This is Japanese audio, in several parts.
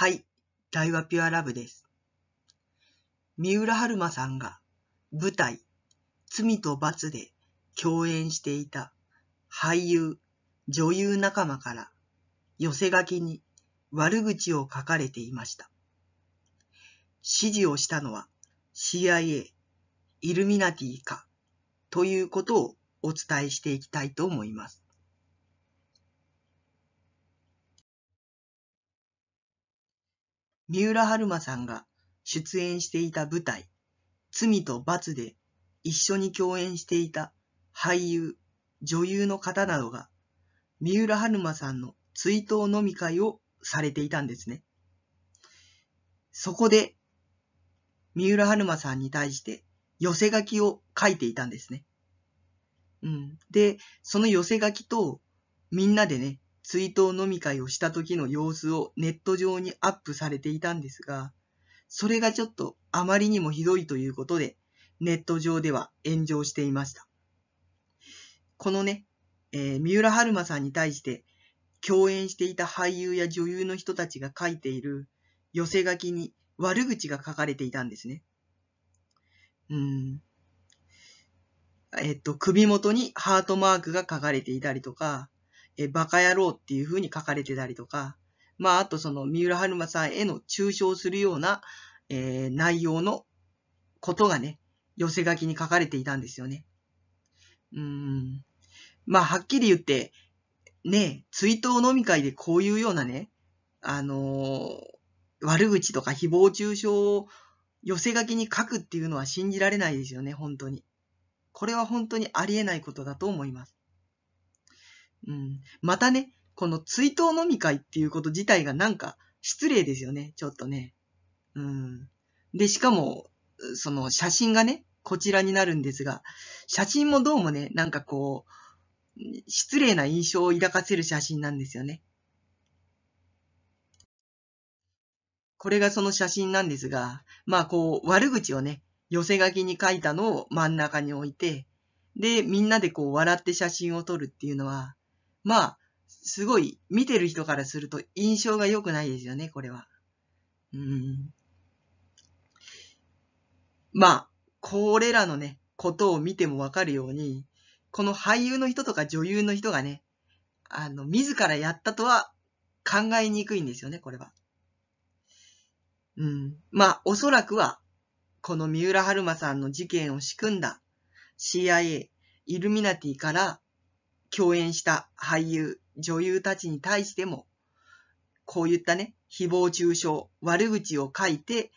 はい、大和ピュアラブです。三浦春馬さんが舞台、罪と罰で共演していた俳優、女優仲間から寄せ書きに悪口を書かれていました。指示をしたのは CIA、イルミナティかということをお伝えしていきたいと思います。三浦春馬さんが出演していた舞台、罪と罰で一緒に共演していた俳優、女優の方などが、三浦春馬さんの追悼飲み会をされていたんですね。そこで、三浦春馬さんに対して寄せ書きを書いていたんですね。うん。で、その寄せ書きと、みんなでね、追悼飲み会をした時の様子をネット上にアップされていたんですが、それがちょっとあまりにもひどいということで、ネット上では炎上していました。このね、えー、三浦春馬さんに対して共演していた俳優や女優の人たちが書いている寄せ書きに悪口が書かれていたんですね。うん。えっと、首元にハートマークが書かれていたりとか、えバカ野郎っていう風に書かれてたりとか、まあ、あとその三浦春馬さんへの中傷するような、えー、内容のことがね、寄せ書きに書かれていたんですよね。うん。まあ、はっきり言って、ね、追悼飲み会でこういうようなね、あのー、悪口とか誹謗中傷を寄せ書きに書くっていうのは信じられないですよね、本当に。これは本当にありえないことだと思います。うん。またね、この追悼飲み会っていうこと自体がなんか失礼ですよね、ちょっとね。うん。で、しかも、その写真がね、こちらになるんですが、写真もどうもね、なんかこう、失礼な印象を抱かせる写真なんですよね。これがその写真なんですが、まあこう、悪口をね、寄せ書きに書いたのを真ん中に置いて、で、みんなでこう笑って写真を撮るっていうのは、まあ、すごい見てる人からすると印象が良くないですよね、これは。うん。まあ、これらのね、ことを見てもわかるように、この俳優の人とか女優の人がね、あの、自らやったとは考えにくいんですよね、これは。うん。まあ、おそらくは、この三浦春馬さんの事件を仕組んだ CIA、イルミナティから共演した俳優、女優たちに対しても、こういったね、誹謗中傷、悪口を書いて、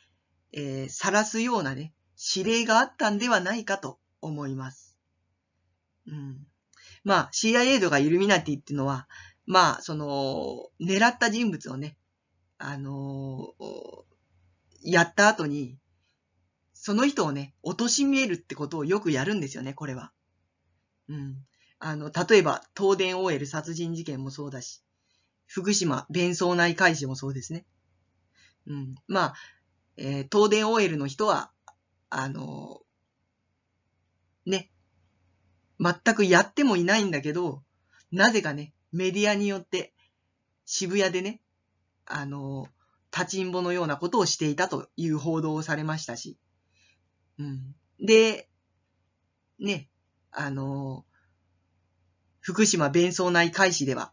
えー、晒すようなね、指令があったんではないかと思います。うん。まあ、CIA とかイルミナティっていうのは、まあ、その、狙った人物をね、あのー、やった後に、その人をね、貶めるってことをよくやるんですよね、これは。うん。あの、例えば、東電 OL 殺人事件もそうだし、福島弁送内開始もそうですね。うん。まあ、えー、東電 OL の人は、あのー、ね、全くやってもいないんだけど、なぜかね、メディアによって渋谷でね、あのー、立ちんぼのようなことをしていたという報道をされましたし、うん。で、ね、あの福島弁送内開始では、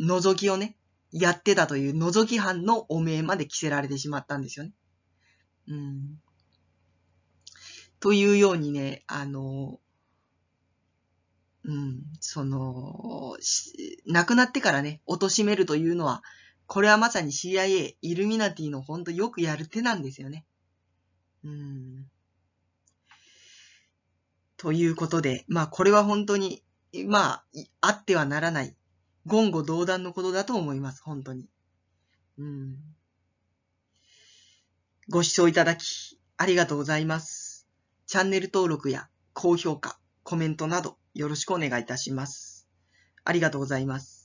覗きをね、やってたという覗き犯の汚名まで着せられてしまったんですよね。うん。というようにね、あの、うん、その、亡くなってからね、貶めるというのは、これはまさに CIA、イルミナティのほんとよくやる手なんですよね。うん。ということで、まあこれは本当にまあ、あってはならない、言語道断のことだと思います、本当に。うん。ご視聴いただき、ありがとうございます。チャンネル登録や高評価、コメントなどよろしくお願いいたします。ありがとうございます。